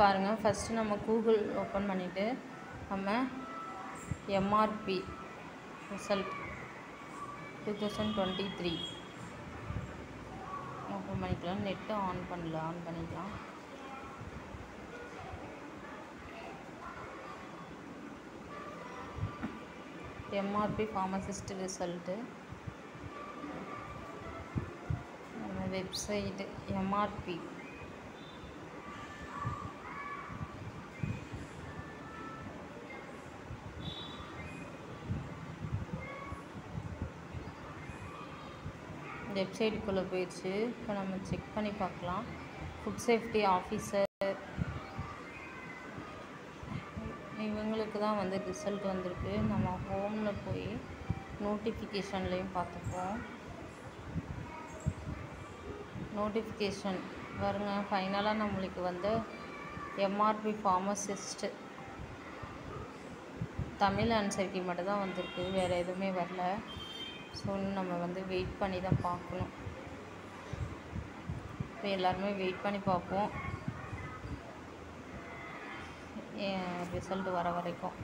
பாருங்கள் ஃபஸ்ட்டு நம்ம Google open பண்ணிவிட்டு நம்ம MRP result two thousand twenty three open பண்ணிக்கலாம். நெட்டு ஆன் பண்ணல ஆன் பண்ணிக்கலாம். எம்ஆர்பி ஃபார்மசிஸ்ட் ரிசல்ட்டு நம்ம வெப்சைட்டு எம்ஆர்பி வெப்சைட்டுக்குள்ளே போயிடுச்சு. இப்போ நம்ம செக் பண்ணி பார்க்கலாம். ஃபுட் சேஃப்டி ஆஃபீஸர் இவங்களுக்கு தான் வந்து ரிசல்ட் வந்திருக்கு. நம்ம ஹோமில் போய் நோட்டிஃபிகேஷன்லேயும் பார்த்துப்போம். நோட்டிஃபிகேஷன் வருங்க ஃபைனலாக நம்மளுக்கு வந்து எம்ஆர்பி ஃபார்மசிஸ்ட்டு தமிழ் ஆன்சருக்கு மட்டும் தான் வந்திருக்கு. வேறு எதுவுமே வரல. ஸோ நம்ம வந்து வெயிட் பண்ணி தான் பார்க்கணும். இப்போ எல்லாருமே வெயிட் பண்ணி பார்ப்போம். ரிசல்ட் வர வரைக்கும்.